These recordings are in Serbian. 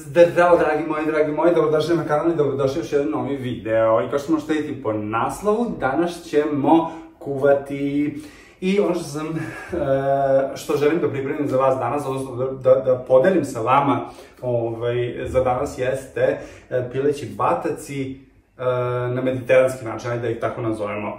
Zdravo, dragi moji, dragi moji, dobrodošli na kanal i dobrodošli još jedan novi video. I kao što možete vidjeti po naslovu, danas ćemo kuvati. I ono što sam, e, što želim da pripremim za vas danas, odnosno da, da, da podelim sa vama ovaj, za danas jeste e, pileći bataci e, na mediteranski način, da ih tako nazovemo.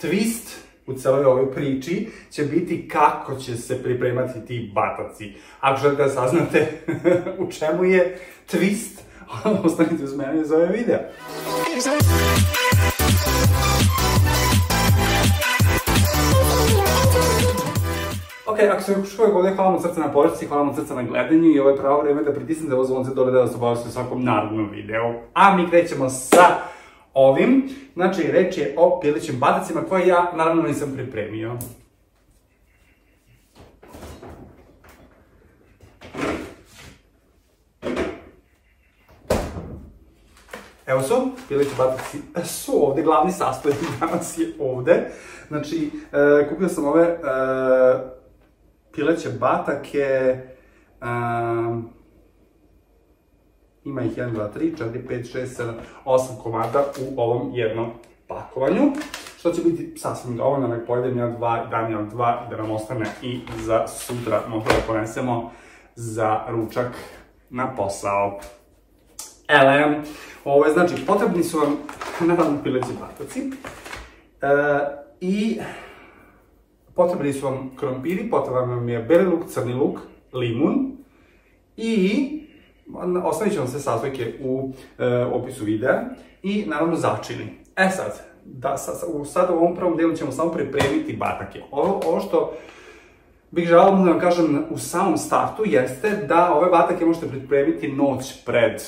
Twist u celoj ovoj priči će biti kako će se pripremati ti bataci. Ako želite da saznate u čemu je twist, ostanite uz mene za ovaj video. Ok, ako se još ovdje, hvala vam srca na podršci, hvala vam srca na gledanju i ovo je pravo vreme da pritisnete ovo zvonce dole da vas obavljate u svakom narodnom videu. A mi krećemo sa ovim. Znači, reč je o pilićim batacima koje ja naravno nisam pripremio. Evo su, pilići bataci su ovde, glavni sastojak danas je ovde. Znači, e, kupio sam ove e, pileće batake, e, Ima ih 1, 2, 3, 4, 5, 6, 7, 8 komada u ovom jednom pakovanju. Što će biti sasvim dovoljno, nek pojedem ja dva, dam ja dva, da nam ostane i za sutra, možda da ponesemo za ručak na posao. Ele, ovo je, znači, potrebni su vam, naravno, pileći bataci. E, I potrebni su vam krompiri, potreban vam je beli luk, crni luk, limun i Ostavit ćemo sve sastojke u e, opisu videa i naravno začini. E sad, da, sad, u ovom prvom delu ćemo samo pripremiti batake. Ovo, što bih želao da vam kažem u samom startu jeste da ove batake možete pripremiti noć pred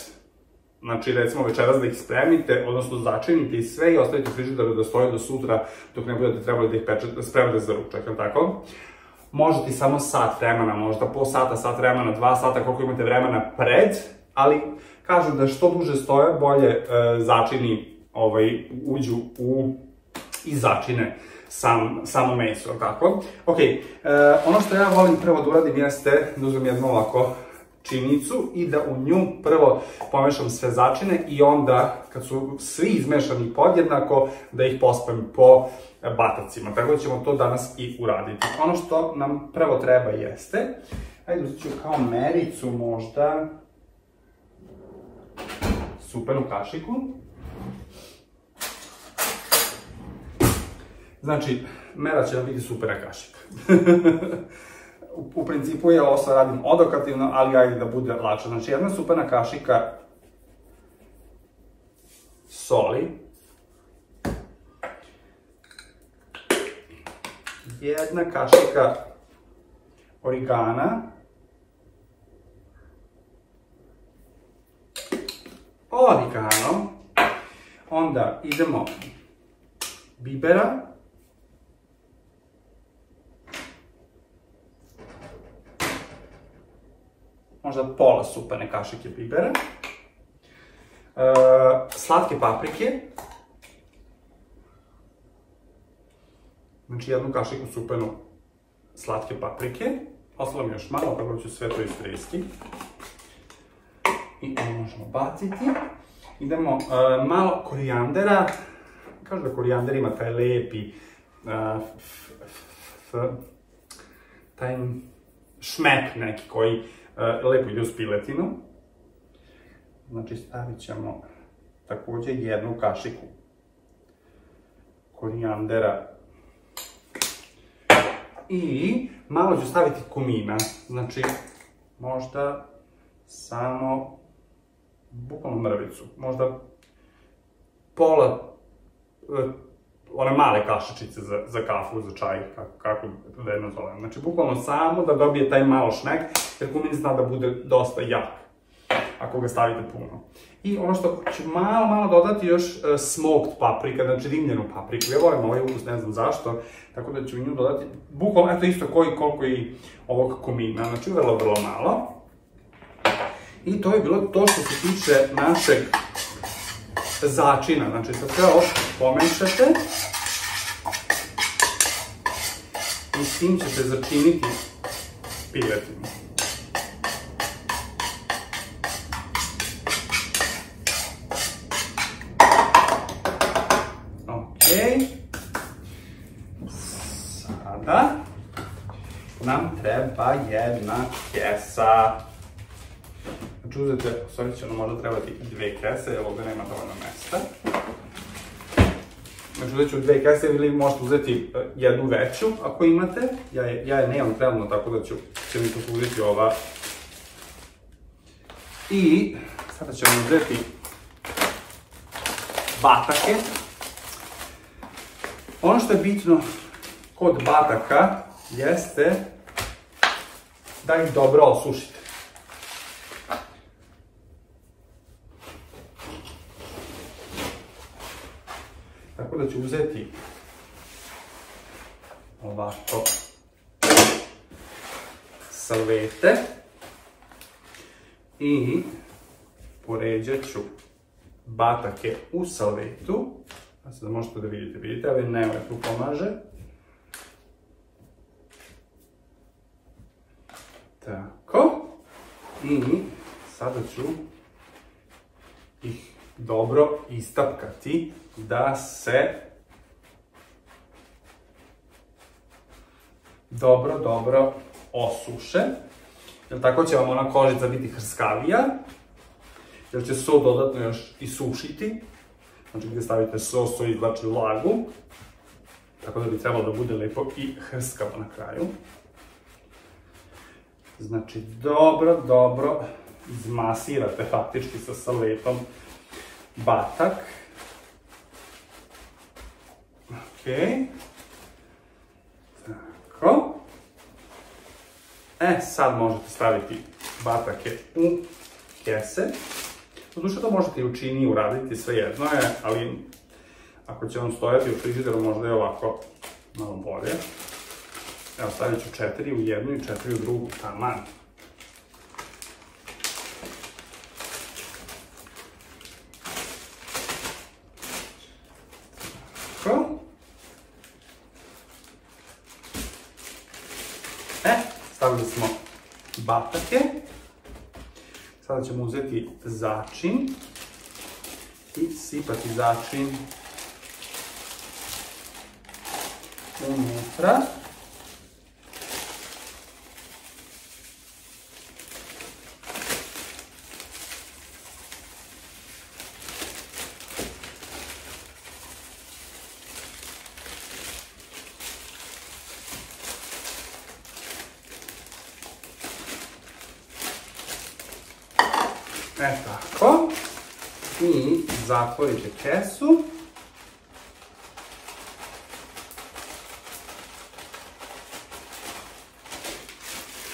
Znači, recimo večeras da ih spremite, odnosno začinite i sve i ostavite u frižideru da stoje do sutra dok ne budete trebali da ih pečete, za ručak, tako? Može ti samo sat vremena, možda pol sata, sat vremena, dva sata, koliko imate vremena pred, ali kažu da što duže stoje, bolje e, začini ovaj, uđu u i začine sam, samo meso, tako? Ok, e, ono što ja volim prvo da uradim jeste da uzmem jednu ovako činicu i da u nju prvo pomešam sve začine i onda, kad su svi izmešani podjednako, da ih pospem po batacima. Tako da ćemo to danas i uraditi. Ono što nam prvo treba jeste, ajde uzet ću kao mericu možda supenu kašiku. Znači, mera će nam biti supera kašika. u, principu je ovo sad radim odokativno, ali ajde da bude lakše. Znači, jedna supena kašika soli, jedna kašika origana, origano, onda idemo bibera, možda pola supene kašike bibera, uh, slatke paprike, Znači jednu kašiku supenu slatke paprike. Ostalo mi još malo, tako ću sve to istresti. I ovo možemo baciti. Idemo uh, malo korijandera. Kažu da korijander ima taj lepi uh, taj šmek neki koji uh, lepo ide uz piletinu. Znači stavit ćemo takođe jednu kašiku korijandera i malo ću staviti kumina. Znači, možda samo bukvalno mrvicu. Možda pola e, one male kašičice za, za kafu, za čaj, kako, kako da je nazovem. Znači, bukvalno samo da dobije taj malo šmek, jer kumin zna da bude dosta jak, ako ga stavite puno. I ono što ću malo, malo dodati još uh, smoked paprika, znači dimljenu papriku. Ja volim ovaj ukus, ne znam zašto, tako da ću nju dodati, bukvalno, eto isto koji, koliko i ovog komina, znači vrlo, vrlo malo. I to je bilo to što se tiče našeg začina. Znači sad sve ovo pomešate i s tim ćete začiniti piletinu. Ok. Sada nam treba jedna kesa. Znači uzete, stvari će nam možda trebati dve kese, ovde nema dovoljno mesta. Znači uzet ću dve kese ili možete uzeti e, jednu veću ako imate. Ja je, ja je nemam trenutno, tako da ću, će mi poslužiti ova. I sada ćemo uzeti batake. Ono što je bitno kod bataka jeste da ih dobro osušite. Ću uzeti ovako salvete i poređat ću batake u salvetu. A sada možete da vidite, vidite, ali ne ovaj tu pomaže. Tako. I sada ću ih dobro istapkati da se dobro, dobro osuše. Jer tako će vam ona kožica biti hrskavija. Jer će so dodatno još i sušiti. Znači gde stavite so, so izvlači vlagu. Tako da bi trebalo da bude lepo i hrskavo na kraju. Znači, dobro, dobro izmasirate faktički sa saletom batak. Ok. Tako. E, sad možete staviti batake u kese. Doduše to možete i u čini uraditi, sve jedno je, ali ako će vam stojati u frižideru možda je ovako malo bolje. Evo, stavit ću četiri u jednu i četiri u drugu, taman. Tako. E, stavili smo batake. Sada ćemo uzeti začin i sipati začin unutra. E tako. I zatvorite kesu.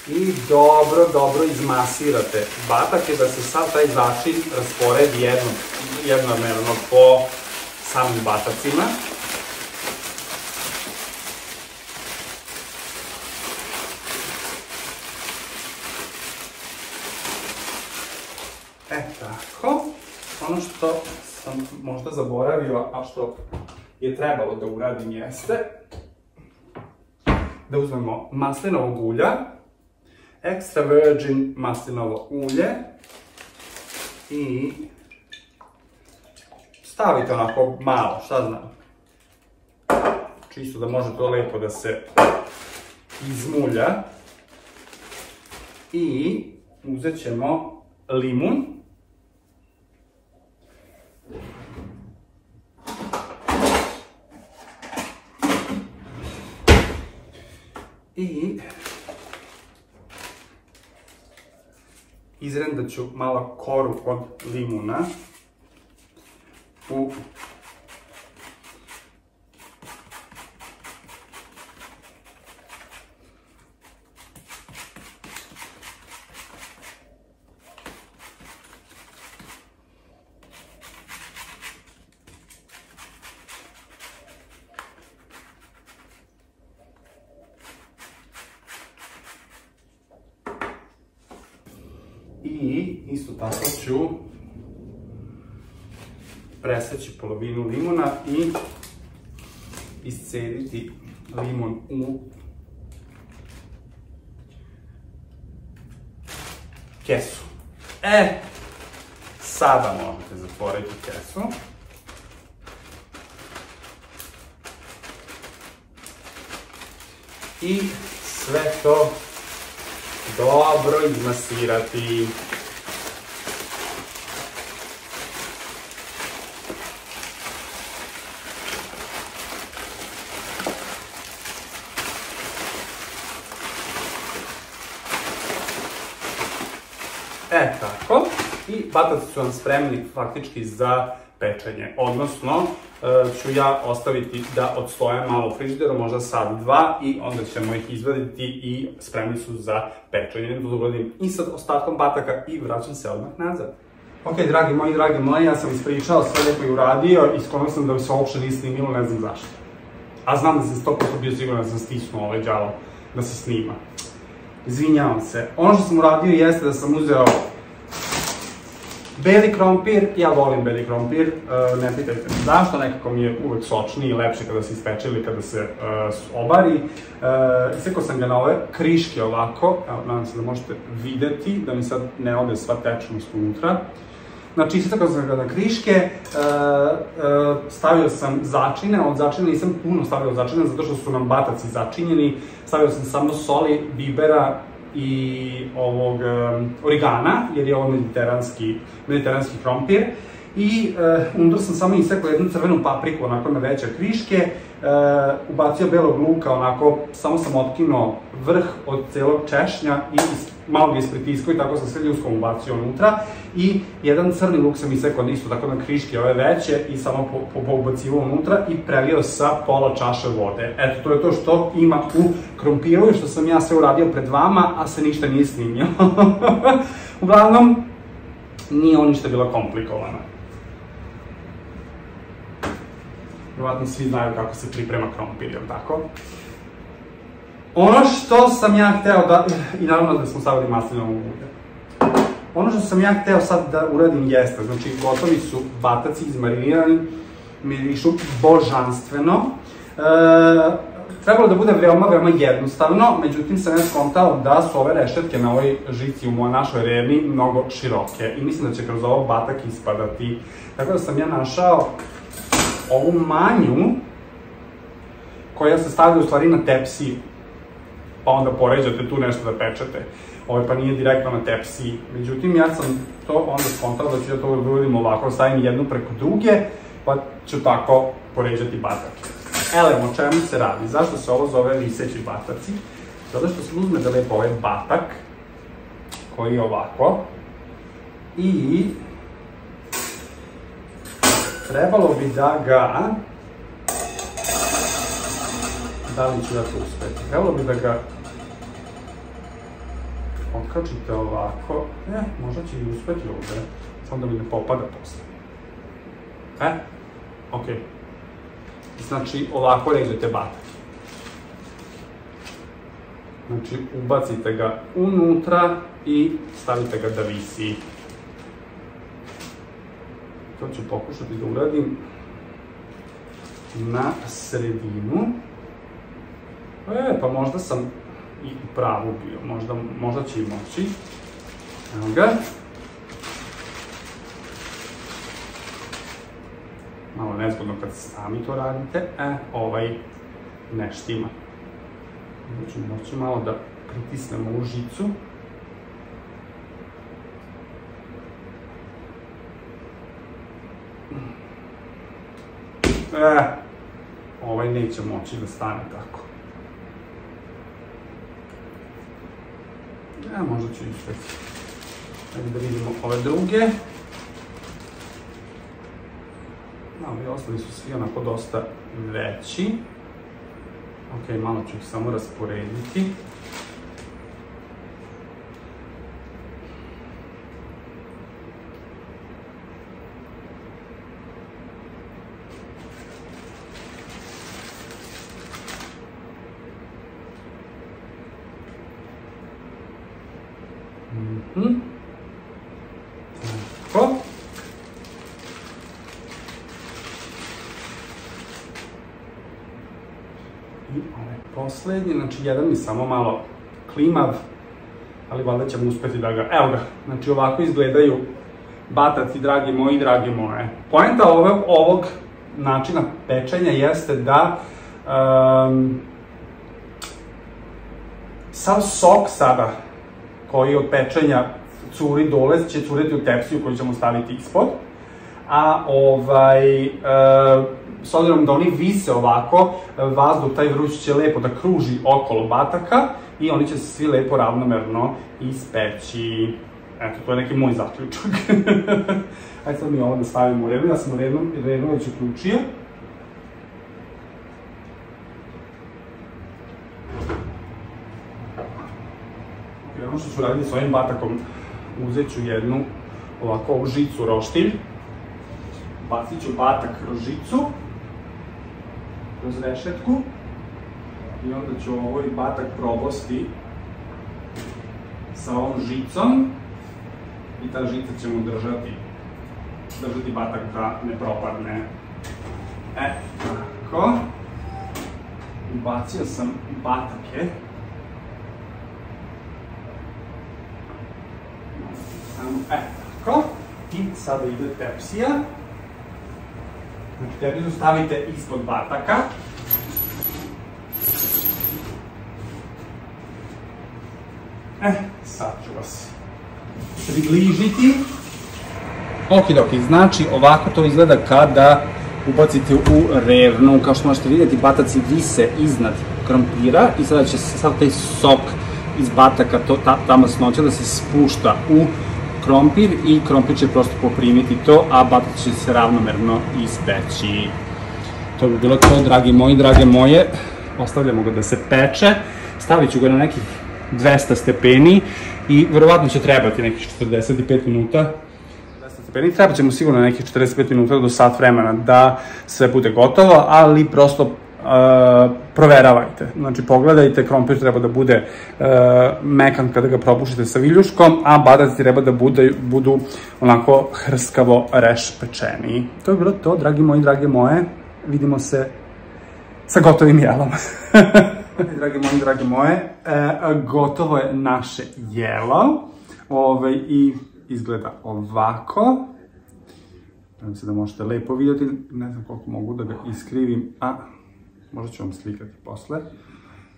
I dobro, dobro izmasirate batake da se sad taj začin rasporedi jedno, jednomerno po samim batacima. E tako. Ono što sam možda zaboravio, a što je trebalo da uradim jeste da uzmemo maslinovog ulja, extra virgin maslinovo ulje i stavite onako malo, šta znam, čisto da može to lepo da se izmulja. I uzet ćemo limun I izrendat ću malo koru od limuna u I isto tako ću preseći polovinu limuna i iscediti limun u kesu. E, sada možete zatvoriti kesu. I sve to dobro izmasirati. E, tako. I bataci su nam spremni faktički za pečenje. Odnosno, ću ja ostaviti da odstoje malo u frižideru, možda sat, dva, i onda ćemo ih izvaditi i spremni su za pečenje. To uradim i sa ostatkom bataka i vraćam se odmah nazad. Ok, dragi moji, dragi moji, ja sam ispričao sve lepo i uradio i sklonio sam da se uopšte nije snimilo, ne znam zašto. A znam da sam 100% bio siguran da sam stisnuo ovaj džalo da se snima. Izvinjavam se. Ono što sam uradio jeste da sam uzeo Beli krompir, ja volim beli krompir, uh, ne pitajte me zašto, nekako mi je uvek sočniji i lepši kada se ispeče ili kada se uh, obari. Uh, isekao sam ga na ove kriške ovako, evo, nadam se da možete videti, da mi sad ne ode sva tečnost unutra. Znači, isekao sam ga na kriške, stavio sam začine, od začina nisam puno stavio začine, zato što su nam bataci začinjeni, stavio sam samo soli, bibera, i ovog um, origana, jer je ovo mediteranski, mediteranski krompir. I uh, unutra sam samo isekao jednu crvenu papriku, onako na veće kriške, uh, ubacio belog luka, onako, samo sam otkinuo vrh od celog češnja i malo ga ispritiskao i tako sam sve ljudskom ubacio unutra. I jedan crni luk sam isekao isto tako na kriške ove veće i samo po, po, ubacivo unutra i prelio sa pola čaše vode. Eto, to je to što ima u krompiru i što sam ja sve uradio pred vama, a se ništa nije snimio. Uglavnom, nije ovo ništa bilo komplikovano. Vjerovatno svi znaju kako se priprema krompir, jel tako? Ono što sam ja hteo da, i naravno da smo stavili maslinovo ulje. Ono što sam ja hteo sad da uradim jeste, znači gotovi su bataci izmarinirani, mirišu božanstveno. E, trebalo da bude veoma, veoma jednostavno, međutim sam ja skontao da su ove rešetke na ovoj žici u našoj remi mnogo široke i mislim da će kroz ovo batak ispadati. Tako da sam ja našao ovu manju koja se stavlja u stvari na tepsiju pa onda poređate tu nešto da pečete. Ovaj, pa nije direktno na tepsiji. Međutim, ja sam to onda skontao da ću ja to da uradim ovako, stavim jednu preko druge, pa ću tako poređati batake. Elem, o čemu se radi? Zašto se ovo zove viseći bataci? Zato što se uzme da lepo ovaj batak, koji je ovako, i trebalo bi da ga da li ću ja to uspeti. Trebalo bi da ga okačite ovako. E, možda će i uspeti ovde. Samo da mi ne popada posle. E. Okay. Znači, ovako ređete batak. Znači, ubacite ga unutra i stavite ga da visi. To ću pokušati da uradim na sredinu. E, pa možda sam i u pravu bio, možda, možda će i moći. Evo ga. Malo nezgodno kad sami to radite. E, ovaj ne štima. Znači, moći malo da pritisnemo u žicu. E, ovaj neće moći da stane tako. A možda ću ispeti. Ajde da vidimo ove druge. No, ovi ostali su svi onako dosta veći. Ok, malo ću ih samo rasporediti. Mhm. I ovaj poslednji, znači jedan mi samo malo klimav, ali valjda ćemo uspeti da ga, evo ga, znači ovako izgledaju bataci, dragi moji, dragi moje. Poenta ovog, ovog načina pečenja jeste da um, sav sok sada koji od pečenja curi dole će curiti u tepsiju koju ćemo staviti ispod. A ovaj, e, s obzirom da oni vise ovako, vazduh, taj vruć će lepo da kruži okolo bataka i oni će se svi lepo ravnomerno ispeći. Eto, to je neki moj zaključak. Ajde sad mi ovo da stavimo u renu, ja sam renu, renu već uključio. I ono što ću raditi s ovim batakom, uzet ću jednu ovako ovu žicu roštilj, bacit ću batak kroz žicu, kroz rešetku i onda ću ovaj batak probosti sa ovom žicom i ta žica će mu držati, držati batak da ne propadne. E, tako. Ubacio sam batake. E, tako. I sada ide tepsija. Znači, tepsiju stavite ispod bataka. E, sad ću vas približiti. Okidoki, znači ovako to izgleda kada ubacite u revnu, kao što možete vidjeti, bataci vise iznad krompira i sada će sad taj sok iz bataka, to, ta masnoća da se spušta u krompir i krompir će prosto poprimiti to, a batat će se ravnomerno ispeći. To bi bilo to, dragi moji, drage moje. Ostavljamo ga da se peče. Stavit ću ga na nekih 200 stepeni i verovatno će trebati nekih 45 minuta stepeni, treba ćemo sigurno nekih 45 minuta do sat vremena da sve bude gotovo, ali prosto uh, proveravajte. Znači, pogledajte, krompir treba da bude uh, mekan kada ga propušite sa viljuškom, a badac treba da bude, budu onako hrskavo reš pečeni. To je bilo to, dragi moji, drage moje. Vidimo se sa gotovim jelom. dragi moji, drage moje, e, gotovo je naše jelo. Ove, ovaj, I izgleda ovako. Nadam se da možete lepo vidjeti, ne znam koliko mogu da ga iskrivim, a možda ću vam slikati posle,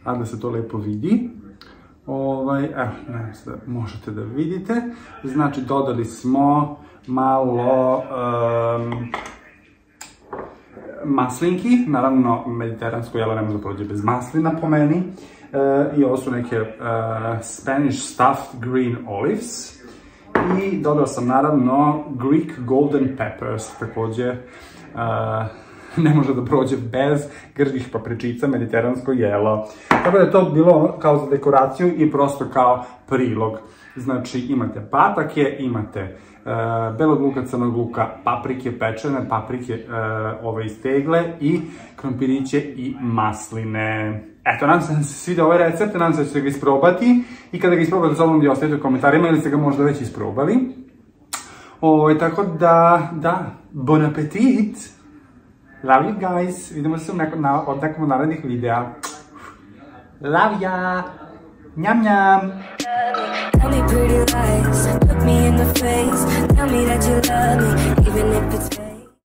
a da se to lepo vidi. Ovaj, evo, nadam se da možete da vidite. Znači, dodali smo malo um, maslinki, naravno mediteransko jelo ne može da prođe bez maslina po meni. Uh, I ovo su neke uh, Spanish stuffed green olives. I dodao sam naravno Greek golden peppers, takođe uh, ne može da prođe bez grđih papričica, mediteransko jelo. Tako da je to bilo kao za dekoraciju i prosto kao prilog. Znači imate patake, imate uh, belog luka, crnog luka, paprike pečene, paprike uh, ove iz tegle i krompiriće i masline. Eto, nadam se da se svidio ovaj recept, nadam se da ćete ga isprobati i kada ga isprobate, sa da ostavite u komentarima ili ste ga možda već isprobali. Ovo, tako da, da, bon appetit! Love you guys! Vidimo se nekom, na, od nekom narednih videa. Love ya! If it's